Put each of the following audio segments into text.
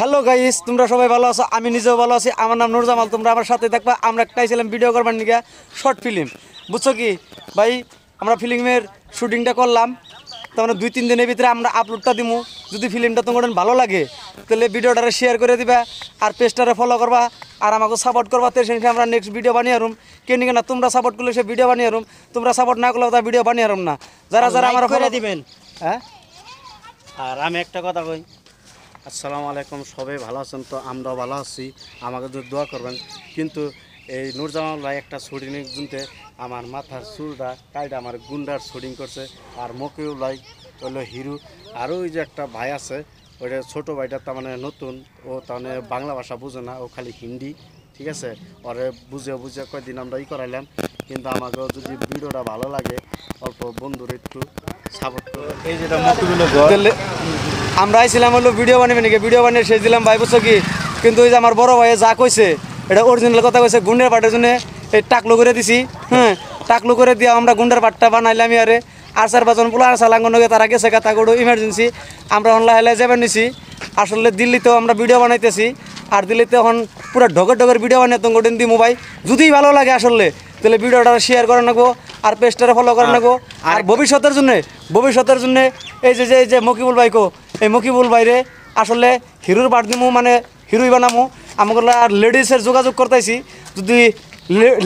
Hello guys তোমরা সবাই ভালো আছো? আমি নিজেও ভালো আছি। আমার নাম নুরজামাল তোমরা আমার সাথে দেখবা আমরা একটাই ছিলাম ভিডিও করবার নিকে শর্ট ফিল্ম বুঝছ কি? ভাই আমরা ফিল্মের শুটিংটা করলাম। তার মানে দুই তিন দিনের ভিতরে আমরা আপলোডটা দিমু। যদি ফিল্মটা তোমাদের ভালো লাগে তাহলে ভিডিওটা শেয়ার করে দিবা আর পেজটারে ফলো করবা আর আমাকে সাপোর্ট করবা। তো সেই আমরা নেক্সট ভিডিও বানিয়ে আরুম। কেন না তোমরা সাপোর্ট করলে সে ভিডিও বানিয়ে আরুম। তোমরা সাপোর্ট না করলে তা ভিডিও বানিয়ে আরুম না। যারা যারা আমার করে দিবেন। হ্যাঁ? আর আমি একটা কথা কই আসসালামু আলাইকুম সবাই ভালো আছেন? তো আমরাও ভালো আছি আমাকে যদি দোয়া করবেন। কিন্তু এই নুরজামাল ভাই একটা শুটিং জুনতে আমার মাথার চুলটা কাইটা আমার গুন্ডার শুটিং করছে আর মকিউল ভাই হলো হিরু। আরও ওই যে একটা ভাই আছে ওইটা ছোটো ভাইটা তার মানে নতুন ও তার মানে বাংলা ভাষা বুঝে না ও খালি হিন্দি ঠিক আছে? ওরে বুঝে বুঝে কয়দিন আমরা ই করাইলাম কিন্তু আমাকেও যদি ভিডিওটা ভালো লাগে অল্প বন্ধুর একটু সাপোর্ট এই যেটা তাহলে আমরা আইছিলাম হলো ভিডিও বানাবে নাকি? ভিডিও বানিয়ে শেষ দিলাম ভাই বুঝছ কি? কিন্তু ওই যে আমার বড় ভাই যা কইছে এটা অরিজিনাল কথা কইছে গুন্ডের পাটের জন্য এই টাকলো করে দিছি হ্যাঁ? টাকলো করে দিয়ে আমরা গুন্ডের পাটটা বানাইলাম আরে আর চার পাঁচজন পোলা আর সালাঙ্গন তারা গেছে করো ইমার্জেন্সি আমরা লাহে লাহে যাবেন নিছি। আসলে দিল্লিতেও আমরা ভিডিও বানাইতেছি আর দিল্লিতে এখন পুরো ঢগের ঢগের ভিডিও বানিয়ে তোমাকে দিন দিমু মোবাইল যদি ভালো লাগে আসলে তাহলে ভিডিওটা শেয়ার করে নেব আর পেজটা ফলো করে নেব আর ভবিষ্যতের জন্য ভবিষ্যতের জন্য এই যে যে এই যে মকিবুল ভাইকো এই মকিবুল ভাইরে আসলে হিরোর বাদ দিমু মানে হিরোই বানামু। আমাকে আর লেডিসের যোগাযোগ করতেছি যদি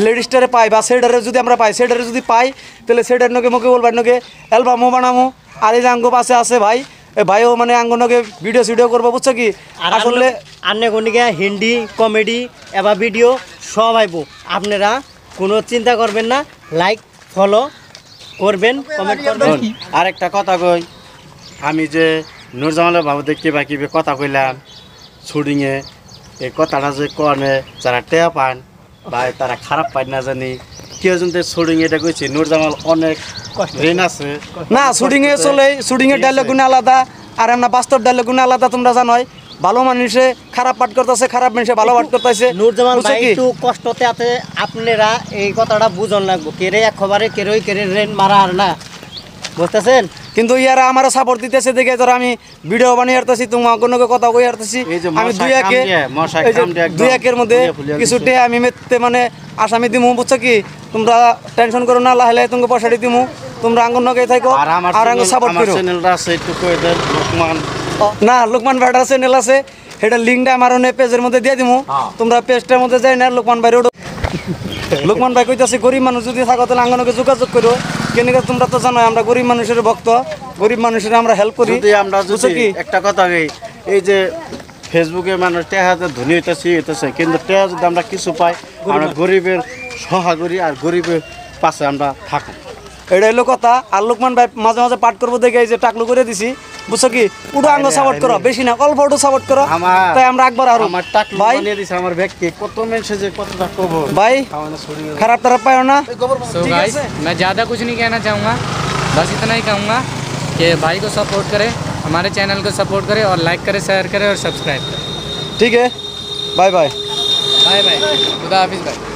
লেডিসটারে পাই বা সেটারে যদি আমরা পাই সেটারে যদি পাই তাহলে সেটার নকে মকিবুল ভাই নকে অ্যালবামও বানামু। আর এই যে আঙ্গ পাশে আছে ভাই এই ভাইও মানে আঙ্গ নকে ভিডিও সিডিও করব বুঝছ কি? আর আসলে আন্নে কোনিকে হিন্দি কমেডি এবার ভিডিও সব আইব। আপনারা কোনো চিন্তা করবেন না লাইক ফলো করবেন কমেন্ট করবেন। আর একটা কথা কই আমি যে নুরজামালের বাবু দেখতে বাকি কথা কইলাম শুটিংয়ে এই কথাটা যে কনে যারা টেয়া পান বা তারা খারাপ পায় না জানি। কেউ যদি শুটিং এটা কইছে নুরজামাল অনেক ঋণ আছে। না শুটিংয়ে চলে শুটিংয়ের ডায়লগ গুণ আলাদা আর আমরা বাস্তব ডায়লগ গুণ আলাদা তোমরা জানোই। ভালো মানুষে খারাপ পাঠ করতেছে খারাপ মানুষে ভালো পাঠ করতেছে। নুরজামান ভাই একটু কষ্টতে আছে আপনারা এই কথাটা বুঝন লাগবো। কেরে এক খবরে কেরোই কেরে রেন মারা আর না। বুঝতেছেন? কিন্তু ইয়ারা আমার সাপোর্ট দিতেছে দেখে ধর আমি ভিডিও বানিয়ে আসতেছি তোমার কোনো কথা কই আসতেছি আমি দুই একে কামড়িয়ে, মশায় এই যে কামড়িয়ে একদম দুই একের মধ্যে ফুলিয়ে ফুলিয়ে কিছু টে আমি মেতে মানে আসামি দিমু বুঝছ কি? তোমরা টেনশন করো না লাহে লাহে তোমাকে পয়সাটি দিমু। তোমরা আঙ্গন নগে থাকো আর আমার আর আঙ্গ channel- সাপোর্ট করো। না লোকমান ভাইটার চ্যানেল আছে। সেটা লিঙ্কটা আমার অনেক পেজের মধ্যে দিয়ে দিমু। হ্যাঁ। তোমরা পেজটার মধ্যে যাই না লোকমান ভাই লোকমান ভাই কইতাছে গরিব মানুষ যদি থাকো তাহলে আঙ্গনকে যোগাযোগ করো। কেন তোমরা তো জানো আমরা গরিব মানুষের ভক্ত গরিব মানুষের আমরা হেল্প করি। আমরা কি? একটা কথা এই যে ফেসবুকে মানুষ টেহাতে ধনী হইতেছে হইতেছে কিন্তু টেহা যদি আমরা কিছু পাই আমরা গরিবের সহা করি আর গরিবের পাশে আমরা থাকি এটা হলো কথা। আর লোকমান ভাই মাঝে মাঝে পাঠ করব দেখে এই যে টাকলু করে দিছি। বুঝছো কি উঠো আঙ্গ সাপোর্ট করো বেশি না অল্প উঠো সাপোর্ট করো আমার তাই আমরা একবার আরো আমার টাকলু ভাই বানিয়ে দিছে আমার ব্যক্তি কত মেসে যে কতটা কবর ভাই আমাদের শরীরে খারাপ টারাপ পাইও না सो ठीक है गाइस सर? मैं ज़्यादा कुछ नहीं कहना चाहूँगा बस इतना ही कहूँगा कि भाई को सपोर्ट करें हमारे चैनल को सपोर्ट करें और लाइक करें शेयर करें और सब्सक्राइब करें ঠিক है बाय बाय बाय बाय खुदा हाफिज़ भाई